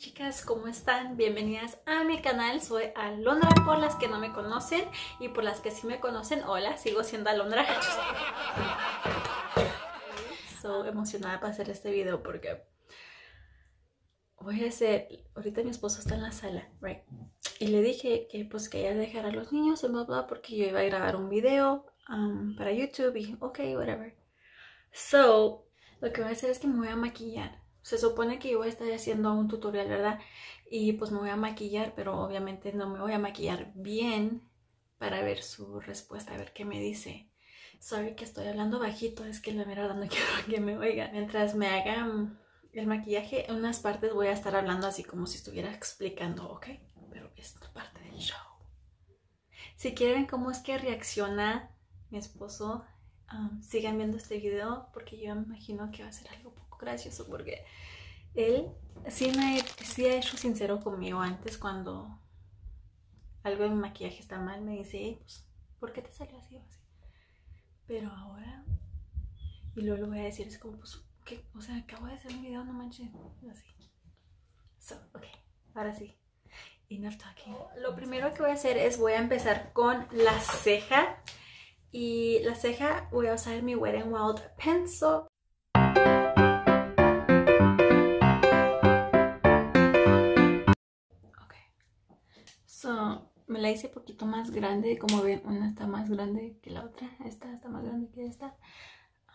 Chicas, ¿cómo están? Bienvenidas a mi canal, soy Alondra por las que no me conocen y por las que sí me conocen, hola, sigo siendo Alondra. So emocionada para hacer este video porque voy a hacer, ahorita mi esposo está en la sala, right? Y le dije que pues que ella dejara a los niños y bla porque yo iba a grabar un video um, para YouTube y ok, whatever. So, lo que voy a hacer es que me voy a maquillar se supone que yo voy a estar haciendo un tutorial, ¿verdad? Y pues me voy a maquillar, pero obviamente no me voy a maquillar bien para ver su respuesta, a ver qué me dice. Sorry que estoy hablando bajito, es que la verdad no quiero que me oiga. Mientras me hagan el maquillaje, en unas partes voy a estar hablando así como si estuviera explicando, ¿ok? Pero es parte del show. Si quieren cómo es que reacciona mi esposo, um, sigan viendo este video porque yo me imagino que va a ser algo gracioso porque él sí, me, ha hecho sincero conmigo antes cuando algo de mi maquillaje está mal, me dice, pues, ¿por qué te salió así o así? Pero ahora, y luego lo voy a decir, es como, pues, ¿qué? O sea, acabo de hacer un video, no manches, así. So, ok, ahora sí. Enough talking. Lo primero que voy a hacer es voy a empezar con la ceja. Y la ceja voy a usar mi Wet n Wild Pencil. Me la hice poquito más grande. Como ven, una está más grande que la otra. Esta está más grande que esta.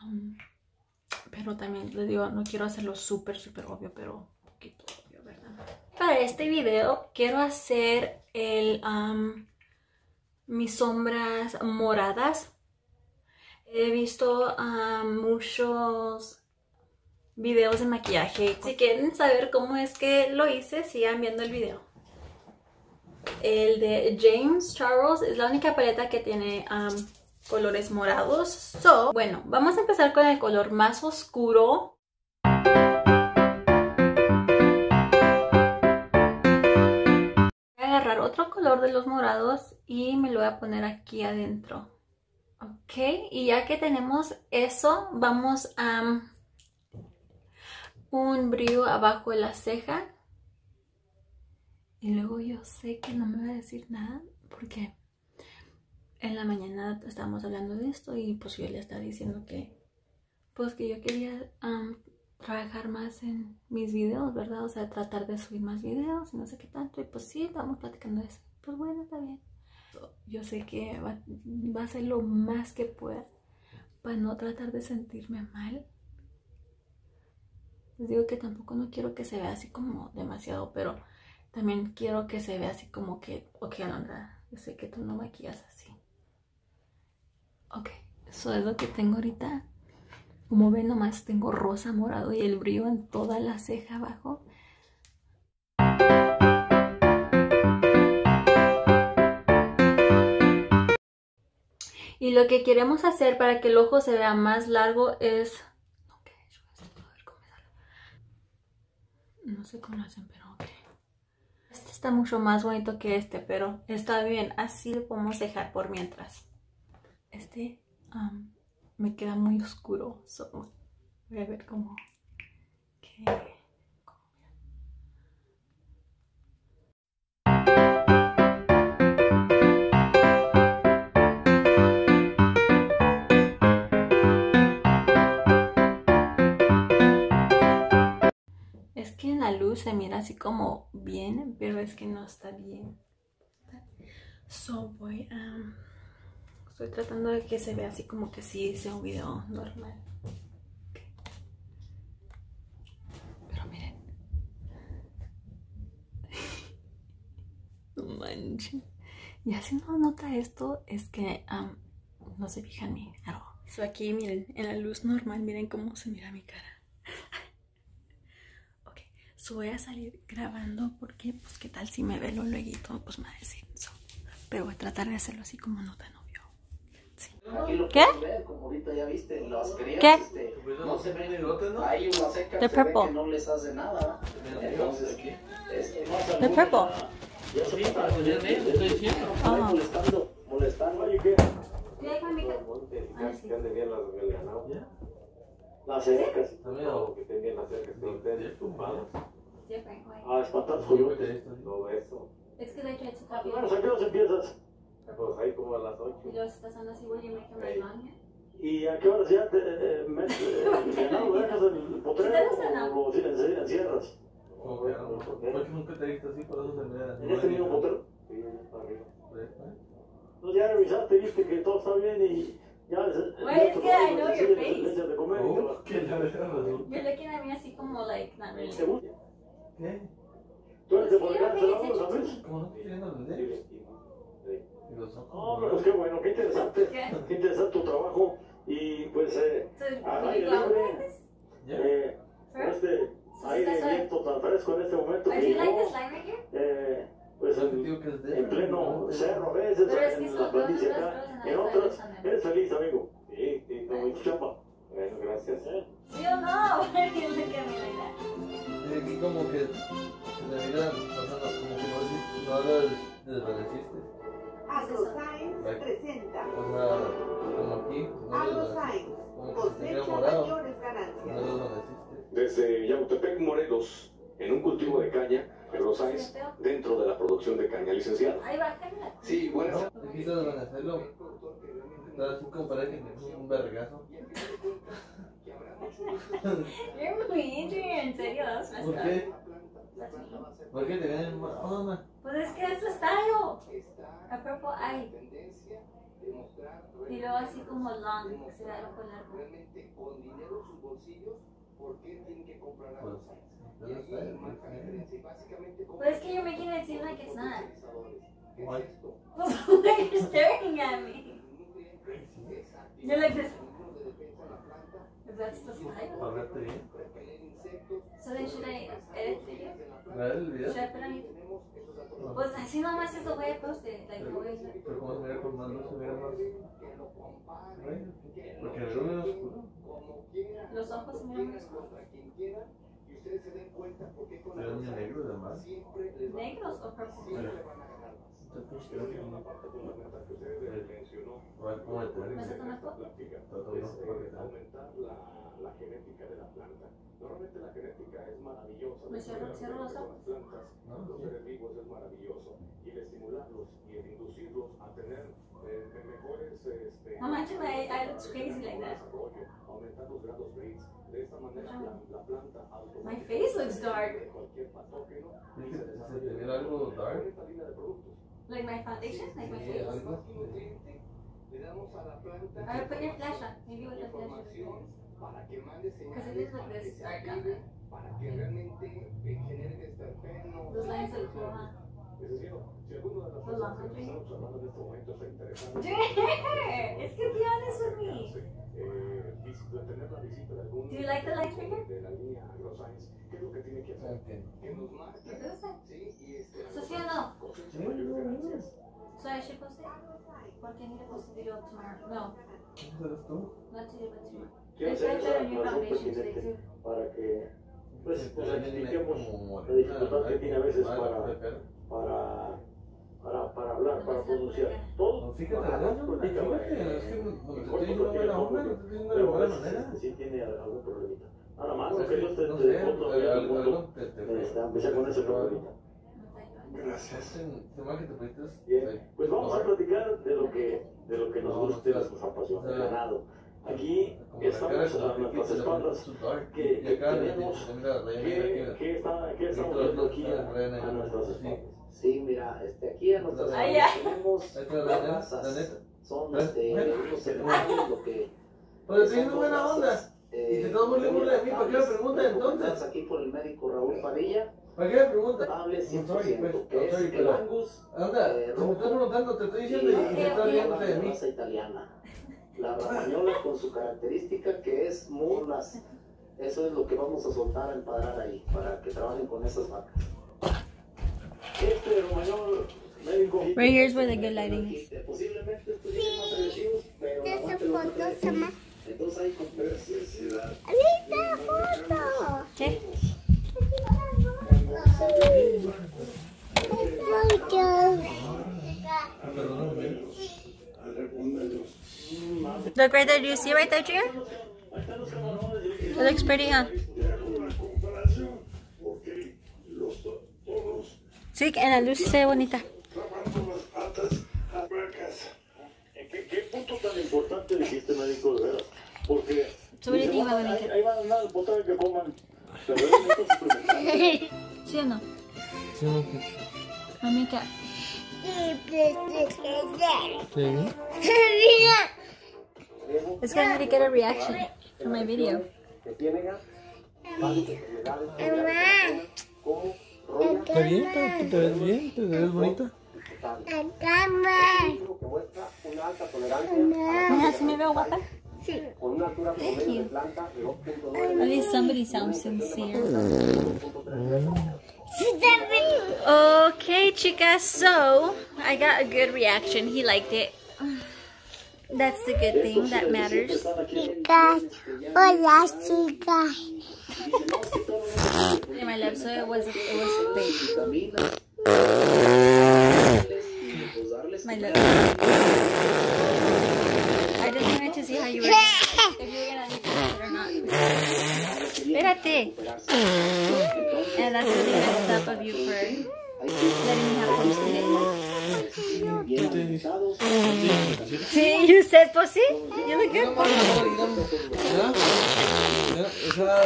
Um, pero también les digo, no quiero hacerlo súper, súper obvio, pero poquito obvio, ¿verdad? Para este video quiero hacer el, um, mis sombras moradas. He visto um, muchos videos de maquillaje. Si quieren saber cómo es que lo hice, sigan viendo el video el de James Charles es la única paleta que tiene colores morados. So, bueno, vamos a empezar con el color más oscuro. Voy a agarrar otro color de los morados y me lo voy a poner aquí adentro. Ok, y ya que tenemos eso, vamos a un brillo abajo de la ceja y luego yo sé que no me va a decir nada porque en la mañana estábamos hablando de esto y pues yo le estaba diciendo que pues que yo quería trabajar más en mis videos, ¿verdad? O sea, tratar de subir más videos y no sé qué tanto. Y pues sí, estábamos platicando de eso. Pues bueno, está bien. Yo sé que va, va a ser lo más que pueda para no tratar de sentirme mal. Les digo que tampoco no quiero que se vea así como demasiado, pero también quiero que se vea así como que, ok Alondra, yo sé que tú no maquillas así. Ok, eso es lo que tengo ahorita. Como ven nomás tengo rosa, morado y el brillo en toda la ceja abajo. Y lo que queremos hacer para que el ojo se vea más largo es... No sé cómo lo hacen, está mucho más bonito que este, pero está bien. Así lo podemos dejar por mientras. Este me queda muy oscuro. voy a ver cómo... luz se mira así como bien, pero es que no está bien. So voy a... Estoy tratando de que se vea así como que sí sea un video normal. Pero miren. no manches. Y así no nota esto es que no se fija en mí. So aquí miren, en la luz normal, miren cómo se mira mi cara voy a salir grabando porque, pues, ¿qué tal si me ve lo luego? Pues me va a decir eso. Pero voy a tratar de hacerlo así como nota novio. Sí. ¿Qué? ¿Qué? Este, no se ven, hay una seca The purple. que no les hace nada. Entonces, este, no The purple. Sí, para ponerme, estoy diciendo. Ah. Molestando, molestando. Oye, ¿qué? Sí. Las cercas. Que tenían las cercas, que estén tumbadas. Different. Why? a espantar ¿Cómo te coyotes. viste? Todo eso. It's because I tried to Más copy o menos, ¿a it. qué horas empiezas? Pues ahí como a las 8. Y luego estás así, will you make? ¿Y a qué horas ya te eh, metes, eh, el dejas potrero ¿Sí te gusta, no? o lo en- encierras? ¿Cómo que no? ¿Por qué nunca te viste así? Por eso se me ¿En este mismo potrero? Sí, para arriba. Entonces ya revisaste, viste que todo está bien y ya... Güey, es que I know your face. You're looking at me así como like, not really. ¿Qué? ¿Tú eres de no vamos a attention ver? ¿Cómo no te tienen los Sí, dedos? vestimos. Sí. Y los ojos. Hombre, pues qué bueno, qué interesante. ¿Qué? Qué interesante tu trabajo y pues eh, al aire libre, eh, este aire viento tan fresco en este momento Are que you like llegó, eh, pues en, que es pleno cerro a veces, Pero es que en la planicie acá, en otras, eres feliz amigo. Sí, sí, Como chamba. Bueno, gracias. ¿eh? Sí o no? como que se le mira, o sea, no, como que no, no lo desvaneciste. AgroScience presenta O sea, como aquí, no lo desvaneciste. AgroScience, te cosecha mayores no ganancias. lo desvaneciste. Desde Yautepec, Morelos, en un cultivo de caña, Rosáis, dentro de la producción de caña licenciada. Ahí va, cámara. Sí, buenas. No, te quito desvanecerlo. Está así como para que te un vergazo. You're muy Adrian, en serio, ¿Por qué? ¿Por qué te mala onda? Pues es que es su style. A purple eye. Y luego así como long, que se da algo largo. Pues, ¿dónde está el But es que you're making it seem like it's not. You're staring at me. You're like this. That's the bien. So then should I edit video? ¿Ver el video? Should I put it on YouTube? Pues así nomás es. Like, way I- Pero como se mira con más luz, se mira más. Porque el es oscuro. los ojos se miran muy oscuros. Negros además. ¿Negros o purple? La, la genética de la planta. Normalmente la genética es maravillosa. Me cierro- cierro los ojos. Las plantas, ¿No? los seres vivos es maravilloso. Y el estimularlos y el inducirlos a tener eh, de mejores este, No manches, I, I look crazy like that. desarrollo, aumentar los grados Bates. De esta manera la, la planta My face looks dark. de cualquier patógeno Dije, ¿Se te mira algo dark? Like my foundation? Like my face? algo. Le damos a la planta A ver. Maybe with the flash información para que mande Because it is like this dark para que realmente genere. Those lines look cool, huh? Es decir, si alguno de las Los personas lines, que estamos hablando en este be honest with me. eh, Do you like the línea AgroScience, ¿qué es lo que tiene que hacer? Que nos no? So I should post it? Porque I need to post a video tomorrow. No, para que pues, pues expliquemos la dificultad que tiene a veces para, para, para, para hablar, para pronunciar. Todo, No, Fíjate, fíjate, es que no, estoy diciendo porque buena onda, no porque- te estoy diciendo de pero a buena veces manera. sí tiene algún problemita. Nada más, No lo que yo te, punto, este, empecé con ese problemita. Gracias. Que fuiste. Bien, pues vamos a platicar de lo que, de lo que nos No, gusta y no, nos apasiona, el ganado. Aquí estamos a nuestras espaldas. que- que tenemos- le- mira, la ¿Qué, mira qué está, qué estamos viendo aquí a, a nuestras sí. espaldas? Sí, mira, este, aquí a nuestras ya. espaldas tenemos la razas. la. Son ¿Eh? este, unos animales, lo que Pero son diciendo buena onda. eh, Y si todos burle, burle a mí, ¿para qué me preguntan entonces? aquí por el médico Raúl Padilla, ¿Para qué me preguntas? hable I'm 100%, sorry, pues, que I'm es sorry, el pero- Angus Anda, Eh, me estás preguntando, te estoy y diciendo y te estás riéndote de la mí. raza italiana. La rapañola con su característica que es muy eso es lo que vamos a soltar a empadrar ahí, para que trabajen con esas vacas. Este romañón médico. Right here's where the good lighting is. Este, Posiblemente estos vienen más agresivos, pero la vaca lo trae. Entonces hay competencia. ¿Qué? Perdóname. Look right there. Do you see right there, Junior? It looks pretty, huh? Sí, en la luz se ve bonita. ¿En qué, qué punto tan importante dijiste, médico, de veras? Porque Sobre dice, ti, "Bueno, mamá, ahí, van a botar que coman. ¿Sí o no? Sí, no, que- Amiga. It's going to get a reaction for my video. Está bien, pero te ves bien, te ves bonita. Mira, ¿sí me veo guapa? Thank you. At least somebody sounds sincere. Okay, chicas, so I got a good reaction. He liked it. That's the good thing that matters. Hola, chicas. Yeah, my love, so it was it was big. My love. I just wanted to see how you were if you were gonna it or not. Espérate. And that's really messed up of you for it. Sí, you said pussy? You look good. Mira, mira, esa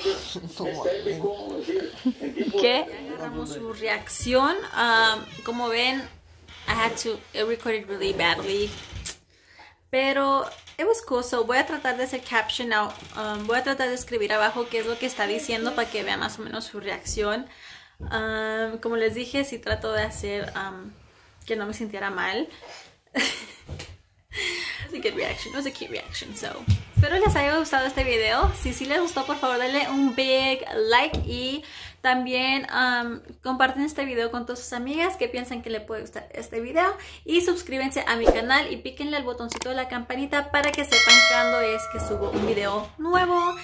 Es técnico, es decir, en tiempo ¿Qué? Agarramos su reacción. Um, como ven, I had to, it recorded really badly. Pero it was cool, so voy a tratar de hacer caption out. Um, voy a tratar de escribir abajo qué es lo que está diciendo para que vean más o menos su reacción. Um, como les dije, sí trato de hacer um, que no me sintiera mal. It was a good reaction. It was cute reaction. So, espero les haya gustado este video. Si sí les gustó, por favor, denle un big like y también um, comparten este video con todas sus amigas que piensan que le puede gustar este video y suscríbanse a mi canal y píquenle el botoncito de la campanita para que sepan cuando es que subo un video nuevo.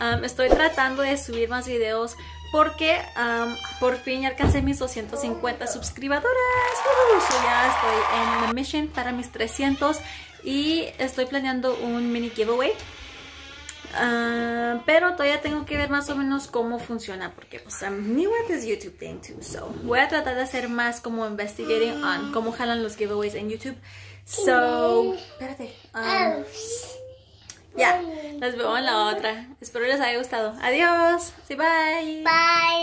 Um, estoy tratando de subir más videos porque um, por fin alcancé mis 250 suscriptoras. Uh, so ya estoy en la mission para mis 300 y estoy planeando un mini giveaway. Ah, pero todavía tengo que ver más o menos cómo funciona porque pues I'm new at this YouTube thing too. So voy a tratar de hacer más como investigating on cómo jalan los giveaways en YouTube. So, espérate. um, ya, las veo en la otra. Espero les haya gustado. Adiós. Sí, bye. Bye.